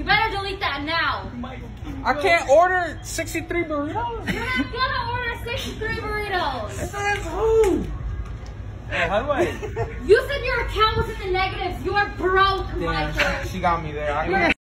You better delete that now. I can't order 63 burritos. You're not gonna order 63 burritos. That's who? Oh, how do I? You said your account was in the negatives. You are broke, Michael. She got me there.